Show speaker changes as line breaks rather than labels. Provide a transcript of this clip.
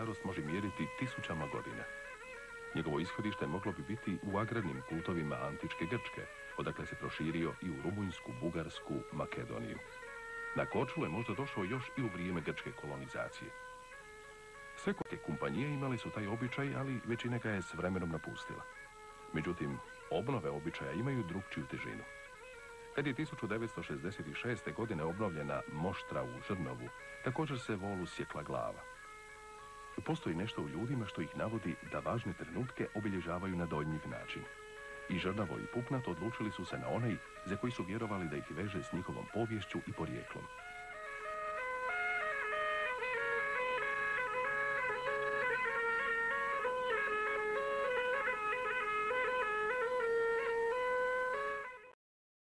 starost može mjeriti tisućama godina. Njegovo ishodište moglo bi biti u agrarnim kultovima antičke Grčke, odakle se proširio i u Rumunjsku, Bugarsku, Makedoniju. Na Korčulu je možda došao još i u vrijeme grčke kolonizacije. Sve koje kumpanije imali su taj običaj, ali većina ga je s vremenom napustila. Međutim, obnove običaja imaju drugčiju težinu. Kad je 1966. godine obnovljena moštra u Žrnovu, također se volu sjekla glava. Postoji nešto u ljudima što ih navodi da važne trenutke obilježavaju na dojmljiv način. I Žrnavo i Pupnat odlučili su se na onaj za koji su vjerovali da ih veže s njihovom povješću i porijeklom.